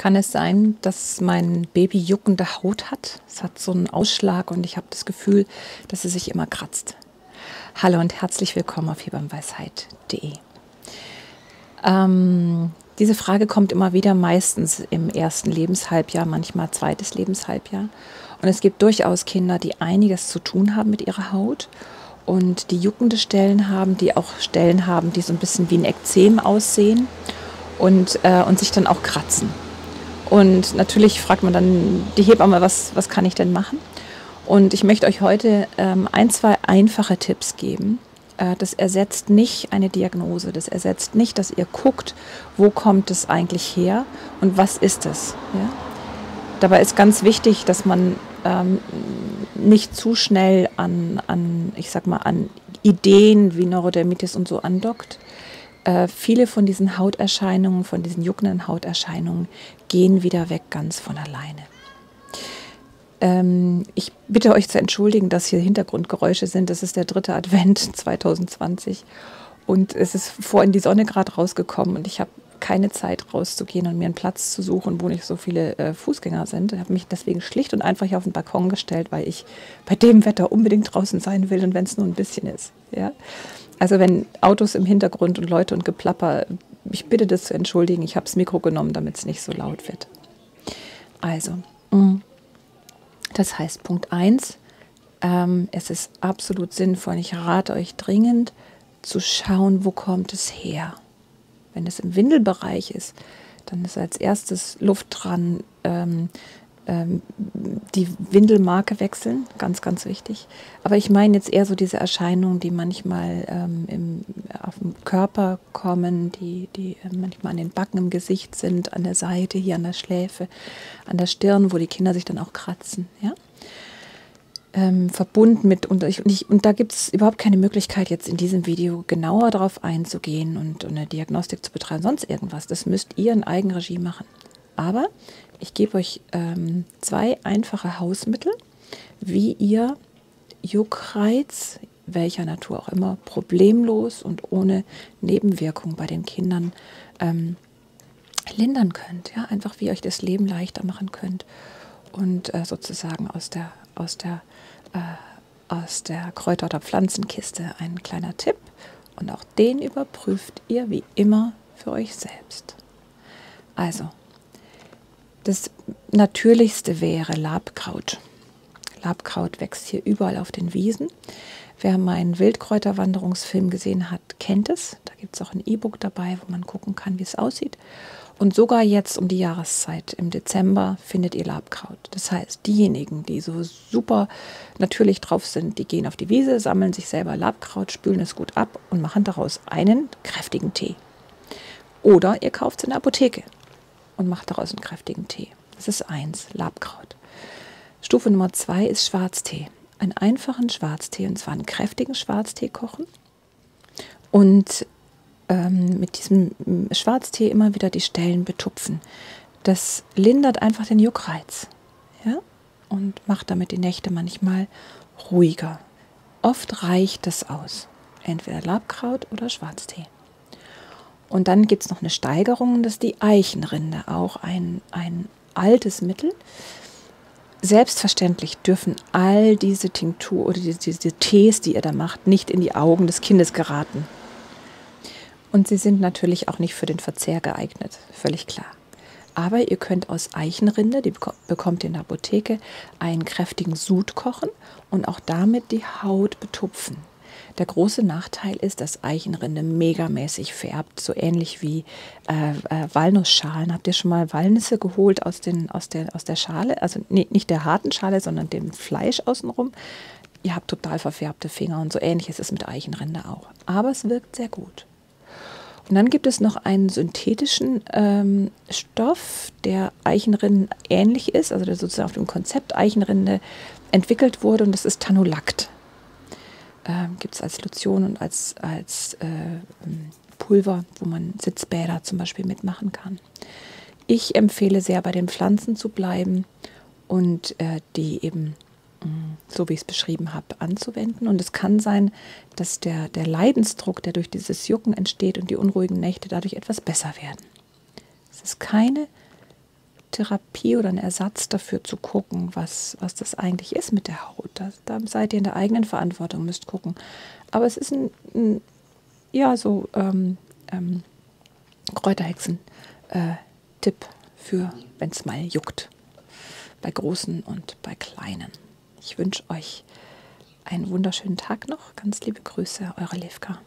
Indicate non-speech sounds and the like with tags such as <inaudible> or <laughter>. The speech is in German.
kann es sein, dass mein Baby juckende Haut hat. Es hat so einen Ausschlag und ich habe das Gefühl, dass es sich immer kratzt. Hallo und herzlich willkommen auf hebammenweisheit.de. Ähm, diese Frage kommt immer wieder, meistens im ersten Lebenshalbjahr, manchmal zweites Lebenshalbjahr. Und es gibt durchaus Kinder, die einiges zu tun haben mit ihrer Haut und die juckende Stellen haben, die auch Stellen haben, die so ein bisschen wie ein Ekzem aussehen und, äh, und sich dann auch kratzen. Und natürlich fragt man dann die Hebamme, was, was kann ich denn machen? Und ich möchte euch heute ähm, ein, zwei einfache Tipps geben. Äh, das ersetzt nicht eine Diagnose, das ersetzt nicht, dass ihr guckt, wo kommt es eigentlich her und was ist es. Ja? Dabei ist ganz wichtig, dass man ähm, nicht zu schnell an, an, ich sag mal, an Ideen wie Neurodermitis und so andockt, äh, viele von diesen Hauterscheinungen, von diesen juckenden Hauterscheinungen gehen wieder weg ganz von alleine. Ähm, ich bitte euch zu entschuldigen, dass hier Hintergrundgeräusche sind. Das ist der dritte Advent <laughs> 2020 und es ist vor in die Sonne gerade rausgekommen und ich habe keine Zeit rauszugehen und mir einen Platz zu suchen, wo nicht so viele äh, Fußgänger sind. Ich habe mich deswegen schlicht und einfach hier auf den Balkon gestellt, weil ich bei dem Wetter unbedingt draußen sein will und wenn es nur ein bisschen ist. Ja? Also wenn Autos im Hintergrund und Leute und Geplapper, ich bitte das zu entschuldigen, ich habe das Mikro genommen, damit es nicht so laut wird. Also, mm. das heißt Punkt 1, ähm, es ist absolut sinnvoll, ich rate euch dringend zu schauen, wo kommt es her. Wenn es im Windelbereich ist, dann ist als erstes Luft dran, ähm, ähm, die Windelmarke wechseln, ganz, ganz wichtig. Aber ich meine jetzt eher so diese Erscheinungen, die manchmal ähm, im, auf dem Körper kommen, die, die äh, manchmal an den Backen im Gesicht sind, an der Seite, hier an der Schläfe, an der Stirn, wo die Kinder sich dann auch kratzen. Ja? Ähm, verbunden mit, und, ich, und, ich, und da gibt es überhaupt keine Möglichkeit, jetzt in diesem Video genauer darauf einzugehen und, und eine Diagnostik zu betreiben, sonst irgendwas. Das müsst ihr in Eigenregie machen. Aber ich gebe euch ähm, zwei einfache Hausmittel, wie ihr Juckreiz, welcher Natur auch immer, problemlos und ohne Nebenwirkung bei den Kindern ähm, lindern könnt. Ja? Einfach wie ihr euch das Leben leichter machen könnt. Und äh, sozusagen aus der, aus der, äh, aus der Kräuter- oder Pflanzenkiste ein kleiner Tipp. Und auch den überprüft ihr wie immer für euch selbst. Also, das Natürlichste wäre Labkraut. Labkraut wächst hier überall auf den Wiesen. Wer meinen Wildkräuterwanderungsfilm gesehen hat, kennt es. Da gibt es auch ein E-Book dabei, wo man gucken kann, wie es aussieht. Und sogar jetzt um die Jahreszeit, im Dezember, findet ihr Labkraut. Das heißt, diejenigen, die so super natürlich drauf sind, die gehen auf die Wiese, sammeln sich selber Labkraut, spülen es gut ab und machen daraus einen kräftigen Tee. Oder ihr kauft es in der Apotheke und macht daraus einen kräftigen Tee. Das ist eins, Labkraut. Stufe Nummer zwei ist Schwarztee. Einen einfachen Schwarztee, und zwar einen kräftigen Schwarztee kochen und ähm, mit diesem Schwarztee immer wieder die Stellen betupfen. Das lindert einfach den Juckreiz ja? und macht damit die Nächte manchmal ruhiger. Oft reicht das aus. Entweder Labkraut oder Schwarztee. Und dann gibt es noch eine Steigerung, das ist die Eichenrinde, auch ein, ein altes Mittel. Selbstverständlich dürfen all diese Tinktur oder diese, diese Tees, die ihr da macht, nicht in die Augen des Kindes geraten. Und sie sind natürlich auch nicht für den Verzehr geeignet, völlig klar. Aber ihr könnt aus Eichenrinde, die bekommt ihr in der Apotheke, einen kräftigen Sud kochen und auch damit die Haut betupfen. Der große Nachteil ist, dass Eichenrinde megamäßig färbt, so ähnlich wie äh, äh, Walnussschalen. Habt ihr schon mal Walnüsse geholt aus, den, aus, der, aus der Schale? Also nee, nicht der harten Schale, sondern dem Fleisch außenrum. Ihr habt total verfärbte Finger und so ähnlich ist es mit Eichenrinde auch. Aber es wirkt sehr gut. Und dann gibt es noch einen synthetischen ähm, Stoff, der Eichenrinden ähnlich ist, also der sozusagen auf dem Konzept Eichenrinde entwickelt wurde und das ist Tanolakt äh, gibt es als Lotion und als, als äh, Pulver, wo man Sitzbäder zum Beispiel mitmachen kann. Ich empfehle sehr, bei den Pflanzen zu bleiben und äh, die eben, mh, mm, so wie ich es beschrieben habe, anzuwenden. Und es kann sein, dass der, der Leidensdruck, der durch dieses Jucken entsteht und die unruhigen Nächte dadurch etwas besser werden. Es ist keine Therapie oder ein Ersatz dafür zu gucken, was, was das eigentlich ist mit der Haut. Da, da seid ihr in der eigenen Verantwortung, müsst gucken. Aber es ist ein, ein ja, so ähm, ähm, Kräuterhexen-Tipp äh, für, wenn es mal juckt. Bei Großen und bei Kleinen. Ich wünsche euch einen wunderschönen Tag noch. Ganz liebe Grüße, eure Levka.